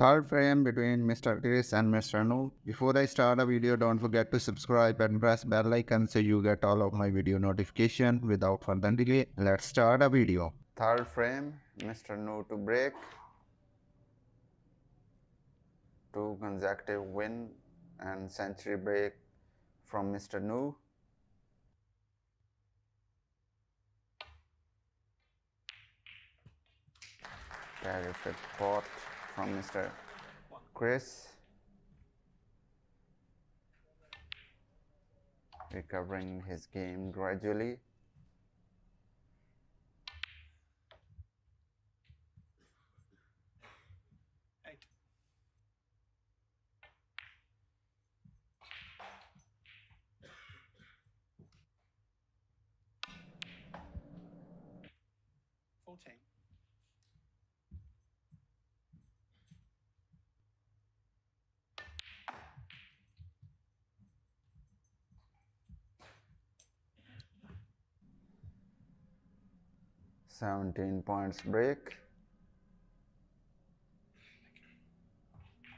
Third frame between Mr. Chris and Mr. Nooh. Before I start the video, don't forget to subscribe and press bell icon so you get all of my video notification without further delay. Let's start the video. Third frame, Mr. Nooh to break. Two consecutive win and century break from Mr. Nooh. Terrific pot from Mr. Chris. Recovering his game gradually. Fourteen. Seventeen points break.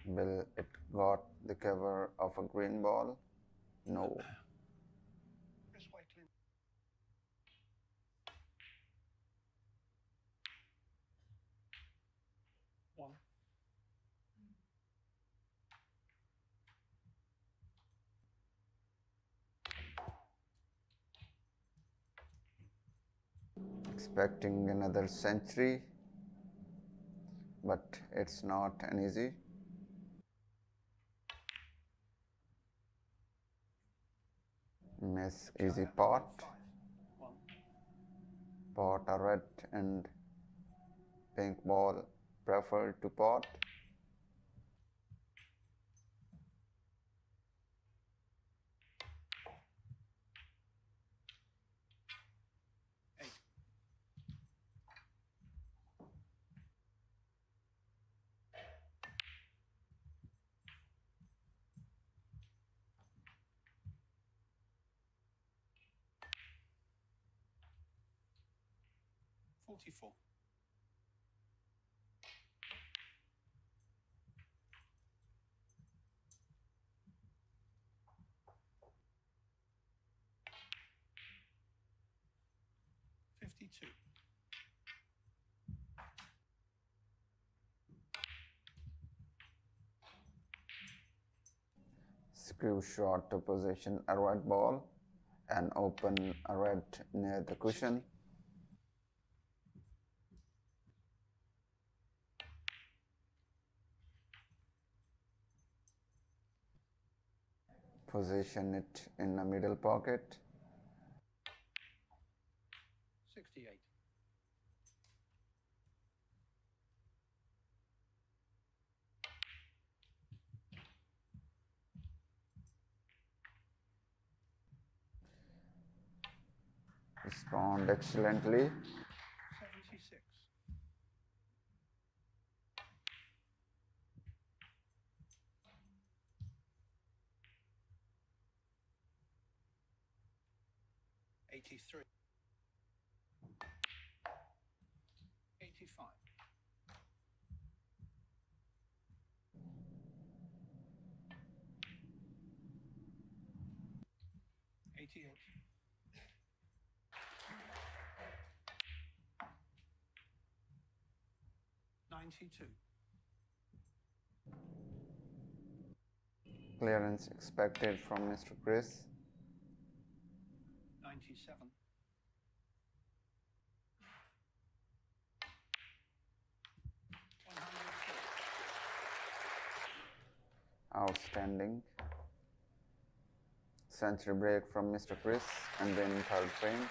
Will it got the cover of a green ball? No. Expecting another century, but it's not an easy. Miss easy pot, pot a red and pink ball preferred to pot. 44. Screw short to position a red ball and open a red near the cushion. Position it in the middle pocket. Sixty-eight. Respond excellently. 83, 85, 88, 92. Clearance expected from Mr. Chris. Outstanding. Century break from Mr. Chris and then third frame.